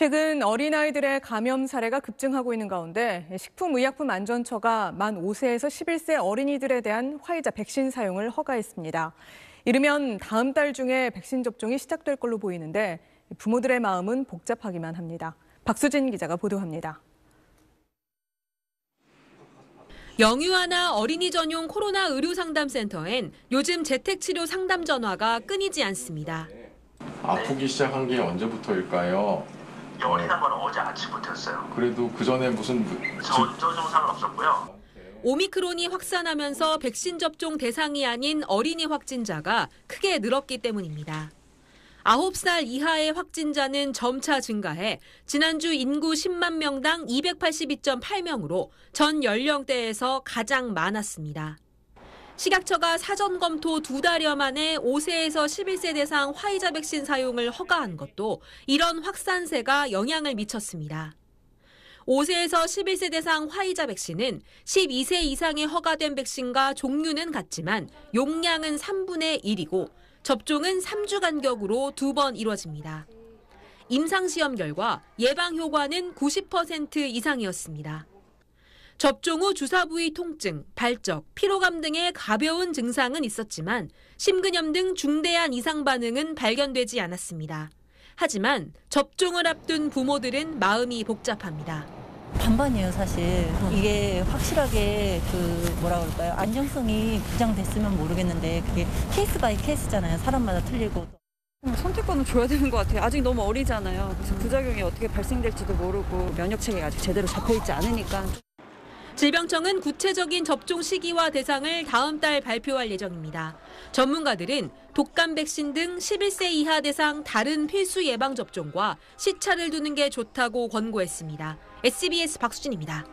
최근 어린아이들의 감염 사례가 급증하고 있는 가운데 식품의약품안전처가 만 5세에서 11세 어린이들에 대한 화이자 백신 사용을 허가했습니다. 이르면 다음 달 중에 백신 접종이 시작될 걸로 보이는데 부모들의 마음은 복잡하기만 합니다. 박수진 기자가 보도합니다. 영유아나 어린이 전용 코로나 의료 상담센터엔 요즘 재택 치료 상담 전화가 끊이지 않습니다. 아프기 시작한 게 언제부터일까요? 열이 난건 어제 아침부터였어요. 그래도 그 전에 무슨 전조 증상은 없었고요. 오미크론이 확산하면서 백신 접종 대상이 아닌 어린이 확진자가 크게 늘었기 때문입니다. 9살 이하의 확진자는 점차 증가해 지난주 인구 10만 명당 282.8명으로 전 연령대에서 가장 많았습니다. 식약처가 사전 검토 두 달여 만에 5세에서 11세 대상 화이자 백신 사용을 허가한 것도 이런 확산세가 영향을 미쳤습니다. 5세에서 11세 대상 화이자 백신은 12세 이상의 허가된 백신과 종류는 같지만 용량은 3분의 1이고 접종은 3주 간격으로 두 번 이뤄집니다. 임상시험 결과 예방 효과는 90% 이상이었습니다. 접종 후 주사 부위 통증, 발적, 피로감 등의 가벼운 증상은 있었지만 심근염 등 중대한 이상 반응은 발견되지 않았습니다. 하지만 접종을 앞둔 부모들은 마음이 복잡합니다. 반반이에요, 사실. 이게 확실하게 그 뭐라 그럴까요? 안정성이 보장됐으면 모르겠는데 그게 case by case잖아요. 사람마다 틀리고. 선택권을 줘야 되는 것 같아요. 아직 너무 어리잖아요. 그래서 부작용이 어떻게 발생될지도 모르고 면역 체계가 아직 제대로 잡혀 있지 않으니까. 질병청은 구체적인 접종 시기와 대상을 다음 달 발표할 예정입니다. 전문가들은 독감 백신 등 11세 이하 대상 다른 필수 예방 접종과 시차를 두는 게 좋다고 권고했습니다. SBS 박수진입니다.